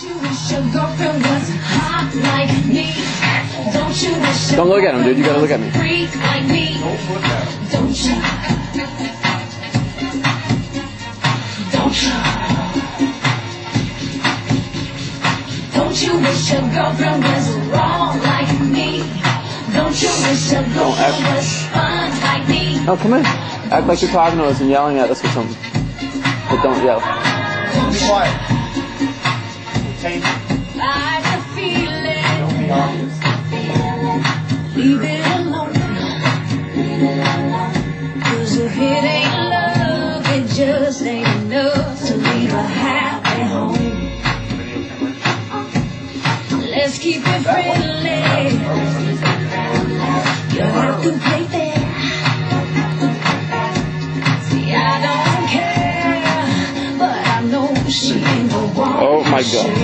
Don't look at him, dude. You gotta look at me. Don't you? Don't you? Don't you wish your girlfriend was wrong like me? Don't you wish your girlfriend was fun like me? Oh, come in. Act like you're talking to us and yelling at us or something. But don't yell. Be quiet. It. I have a feeling. Don't be obvious. Leave it alone. Cause if it ain't love, it just ain't enough to leave a happy home. Let's keep it friendly. Oh, my God. share.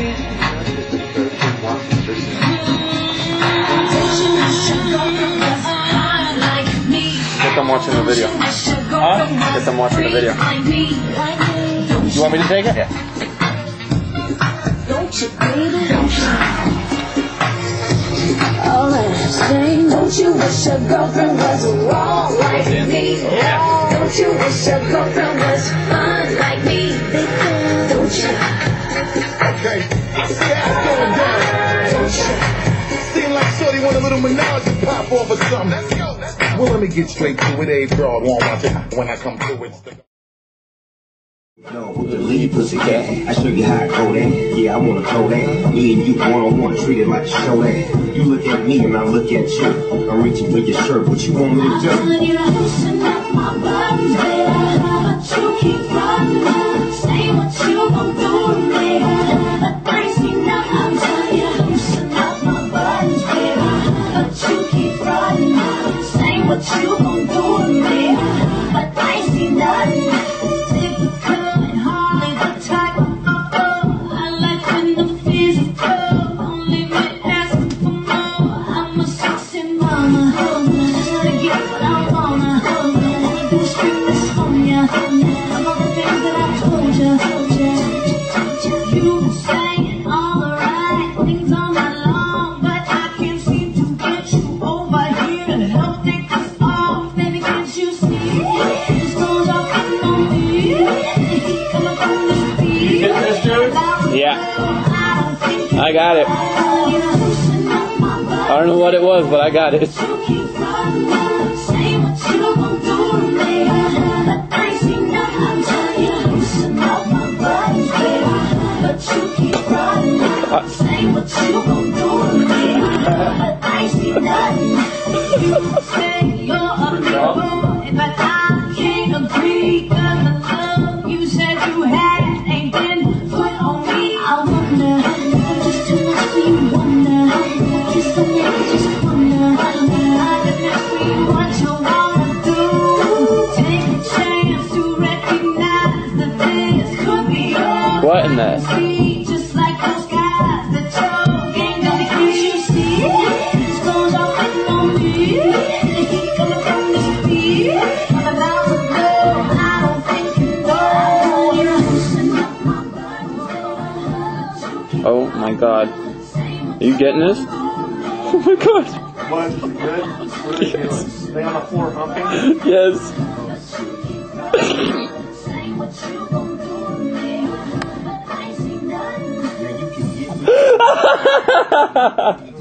Get them watching the video. Huh? Get them watching the video. You want me to take it? Yeah. Don't you, baby, don't you? All I'm saying, don't you wish your girlfriend was wrong like me? Don't you wish your girlfriend was want a little menage to pop off or something. Let's go. Let's go. Well, let me get straight to it. A broad won't want it when I come through it. No, leave pussy cat. I show you how I go down. Yeah, I wanna go down. Me and you one on one, treat it like a showdown. You look at me and I look at you. I'm reaching for your shirt. What you want me to do? What you I don't think I got it. I don't know what it was, but I got it. Up my buttons. Oh my god. Are you getting this? Oh my god. What? You good? What are you doing? Stay on the floor humping? Yes.